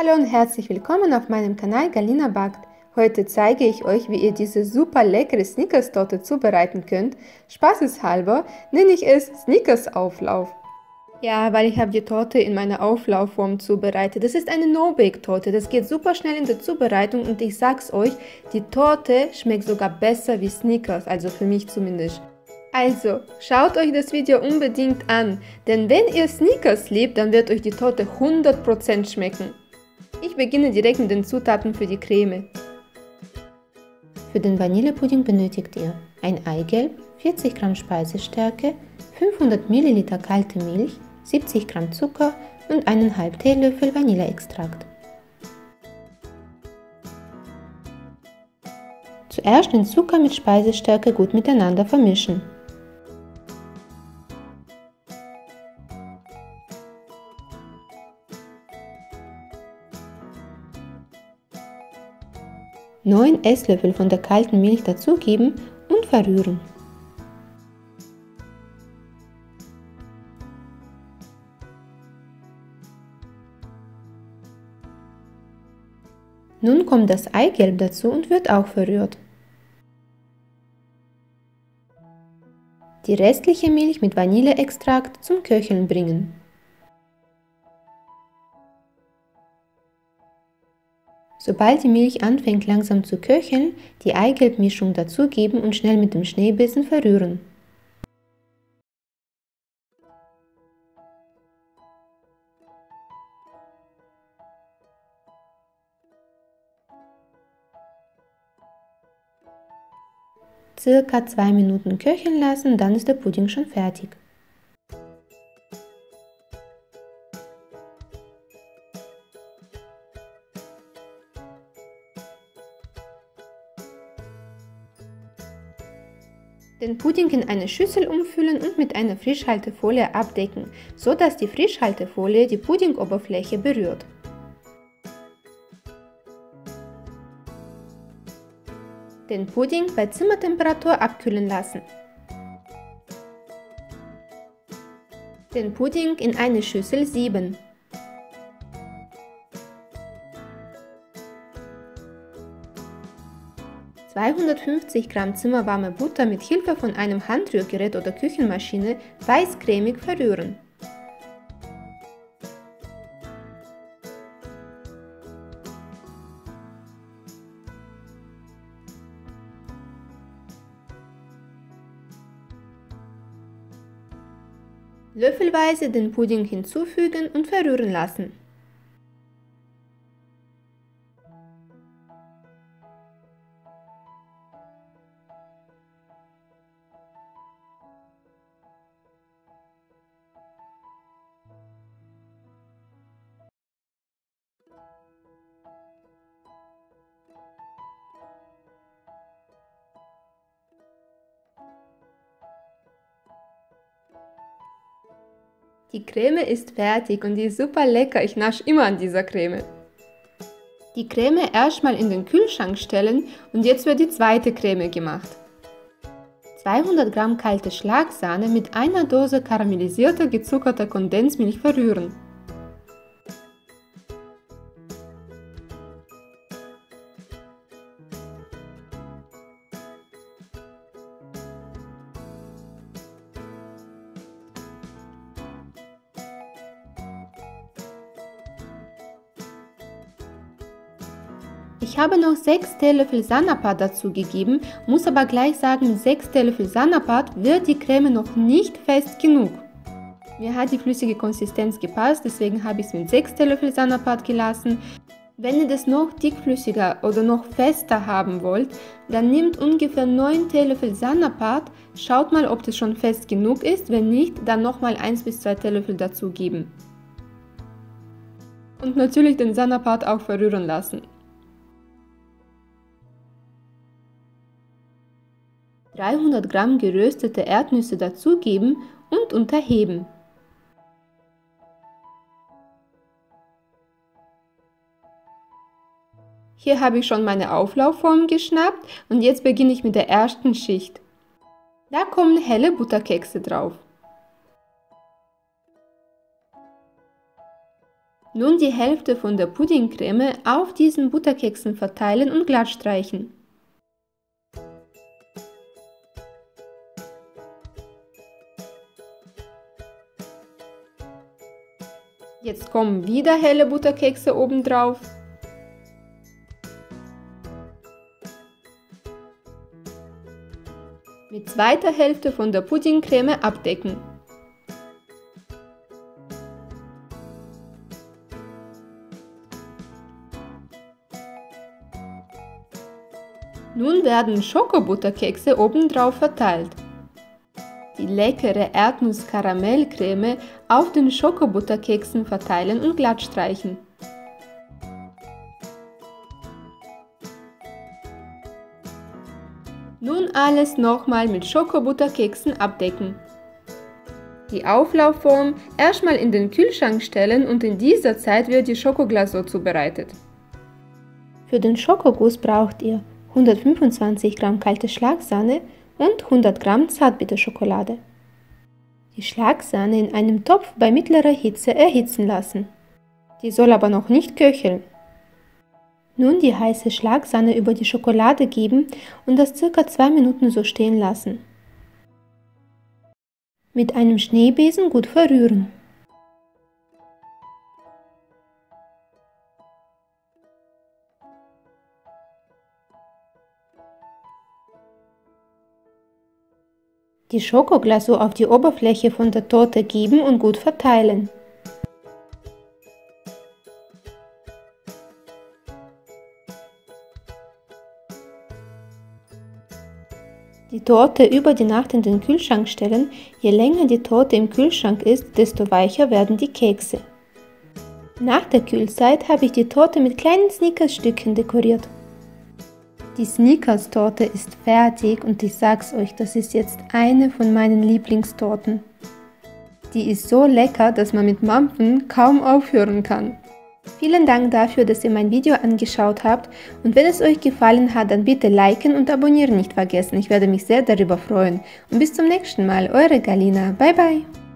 Hallo und herzlich willkommen auf meinem Kanal Galina backt. Heute zeige ich euch, wie ihr diese super leckere Snickers-Torte zubereiten könnt. Spaßeshalber nenne ich es Snickers-Auflauf. Ja, weil ich habe die Torte in meiner Auflaufform zubereitet. Das ist eine No-Bake-Torte. Das geht super schnell in der Zubereitung und ich sag's euch, die Torte schmeckt sogar besser wie Snickers, also für mich zumindest. Also, schaut euch das Video unbedingt an, denn wenn ihr Snickers liebt, dann wird euch die Torte 100% schmecken. Ich beginne direkt mit den Zutaten für die Creme. Für den Vanillepudding benötigt ihr ein Eigelb, 40 Gramm Speisestärke, 500 ml kalte Milch, 70 Gramm Zucker und einen halben Teelöffel Vanilleextrakt. Zuerst den Zucker mit Speisestärke gut miteinander vermischen. Neun Esslöffel von der kalten Milch dazugeben und verrühren. Nun kommt das Eigelb dazu und wird auch verrührt. Die restliche Milch mit Vanilleextrakt zum Köcheln bringen. Sobald die Milch anfängt langsam zu köcheln, die Eigelbmischung dazugeben und schnell mit dem Schneebesen verrühren. Circa 2 Minuten köcheln lassen, dann ist der Pudding schon fertig. Den Pudding in eine Schüssel umfüllen und mit einer Frischhaltefolie abdecken, so dass die Frischhaltefolie die Puddingoberfläche berührt. Den Pudding bei Zimmertemperatur abkühlen lassen. Den Pudding in eine Schüssel sieben. 250 Gramm zimmerwarme Butter mit Hilfe von einem Handrührgerät oder Küchenmaschine weißcremig verrühren. Löffelweise den Pudding hinzufügen und verrühren lassen. Die Creme ist fertig und die ist super lecker. Ich nasche immer an dieser Creme. Die Creme erstmal in den Kühlschrank stellen und jetzt wird die zweite Creme gemacht. 200 Gramm kalte Schlagsahne mit einer Dose karamellisierter gezuckerter Kondensmilch verrühren. Ich habe noch 6 Teelöffel Sanapat dazu gegeben, muss aber gleich sagen, mit 6 Teelöffel Sanapat wird die Creme noch nicht fest genug. Mir hat die flüssige Konsistenz gepasst, deswegen habe ich es mit 6 Teelöffel Sanapat gelassen. Wenn ihr das noch dickflüssiger oder noch fester haben wollt, dann nehmt ungefähr 9 Teelöffel Sanapat, schaut mal, ob das schon fest genug ist, wenn nicht, dann nochmal 1 bis 2 Teelöffel dazugeben. Und natürlich den Sanapat auch verrühren lassen. 300 Gramm geröstete Erdnüsse dazugeben und unterheben. Hier habe ich schon meine Auflaufform geschnappt und jetzt beginne ich mit der ersten Schicht. Da kommen helle Butterkekse drauf. Nun die Hälfte von der Puddingcreme auf diesen Butterkeksen verteilen und glatt streichen. Jetzt kommen wieder helle Butterkekse obendrauf. Mit zweiter Hälfte von der Puddingcreme abdecken. Nun werden Schokobutterkekse obendrauf verteilt die leckere Erdnuss-Karamellcreme auf den Schokobutterkeksen verteilen und glatt streichen. Nun alles nochmal mit Schokobutterkeksen abdecken. Die Auflaufform erstmal in den Kühlschrank stellen und in dieser Zeit wird die Schokoglasur zubereitet. Für den Schokoguss braucht ihr 125 Gramm kalte Schlagsahne und 100 Gramm Zartbitterschokolade. Die Schlagsahne in einem Topf bei mittlerer Hitze erhitzen lassen. Die soll aber noch nicht köcheln. Nun die heiße Schlagsahne über die Schokolade geben und das circa 2 Minuten so stehen lassen. Mit einem Schneebesen gut verrühren. Die Schokoglasur auf die Oberfläche von der Torte geben und gut verteilen. Die Torte über die Nacht in den Kühlschrank stellen. Je länger die Torte im Kühlschrank ist, desto weicher werden die Kekse. Nach der Kühlzeit habe ich die Torte mit kleinen Snickersstücken dekoriert. Die Snickers-Torte ist fertig und ich sag's euch, das ist jetzt eine von meinen Lieblingstorten. Die ist so lecker, dass man mit Mampfen kaum aufhören kann. Vielen Dank dafür, dass ihr mein Video angeschaut habt und wenn es euch gefallen hat, dann bitte liken und abonnieren nicht vergessen. Ich werde mich sehr darüber freuen. Und bis zum nächsten Mal, eure Galina. Bye bye.